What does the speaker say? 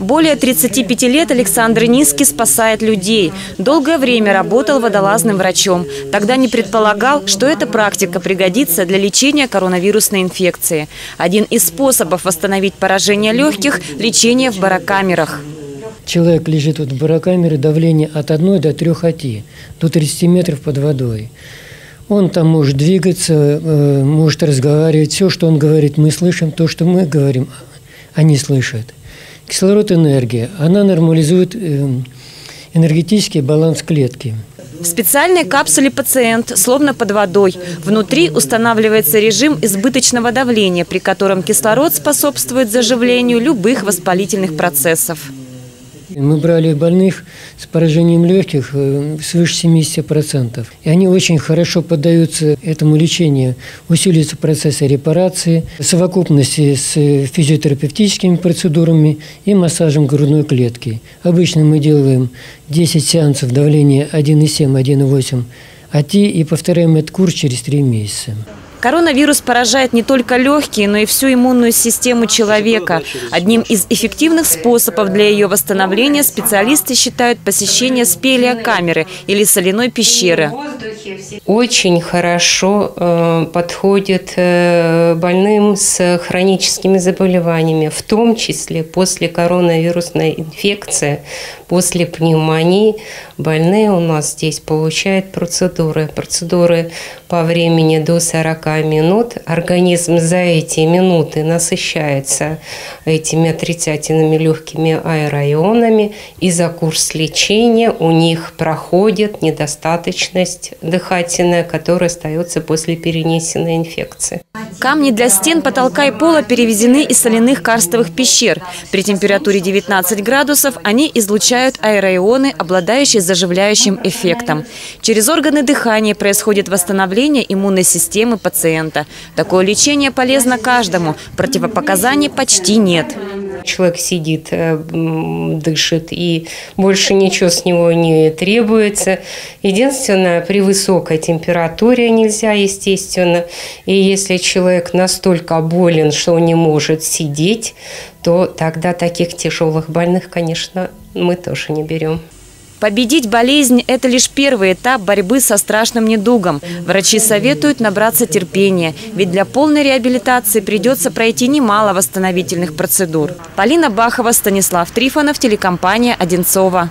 Более 35 лет Александр Низкий спасает людей. Долгое время работал водолазным врачом. Тогда не предполагал, что эта практика пригодится для лечения коронавирусной инфекции. Один из способов восстановить поражение легких – лечение в барокамерах. Человек лежит вот в барокамере, давление от 1 до 3 АТИ, до 30 метров под водой. Он там может двигаться, э, может разговаривать. Все, что он говорит, мы слышим. То, что мы говорим, они слышат. Кислород – энергия. Она нормализует э, энергетический баланс клетки. В специальной капсуле пациент, словно под водой. Внутри устанавливается режим избыточного давления, при котором кислород способствует заживлению любых воспалительных процессов. Мы брали больных с поражением легких э, свыше 70%. И они очень хорошо поддаются этому лечению. Усиливаются процессы репарации, совокупности с физиотерапевтическими процедурами и массажем грудной клетки. Обычно мы делаем 10 сеансов давления 1,7, 1,8 АТИ и повторяем этот курс через 3 месяца. Коронавирус поражает не только легкие, но и всю иммунную систему человека. Одним из эффективных способов для ее восстановления специалисты считают посещение спелеокамеры или соляной пещеры. Очень хорошо э, подходит э, больным с хроническими заболеваниями, в том числе после коронавирусной инфекции, после пневмонии. Больные у нас здесь получают процедуры. Процедуры по времени до 40 минут. Организм за эти минуты насыщается этими отрицательными легкими аэроионами, и за курс лечения у них проходит недостаточность дыхательная, которая остается после перенесенной инфекции. Камни для стен, потолка и пола перевезены из соляных карстовых пещер. При температуре 19 градусов они излучают аэроионы, обладающие заживляющим эффектом. Через органы дыхания происходит восстановление иммунной системы пациента. Такое лечение полезно каждому. Противопоказаний почти нет. Человек сидит, э, дышит, и больше ничего с него не требуется. Единственное, при высокой температуре нельзя, естественно. И если человек настолько болен, что он не может сидеть, то тогда таких тяжелых больных, конечно, мы тоже не берем. Победить болезнь – это лишь первый этап борьбы со страшным недугом. Врачи советуют набраться терпения, ведь для полной реабилитации придется пройти немало восстановительных процедур. Полина Бахова, Станислав Трифонов, телекомпания «Одинцова».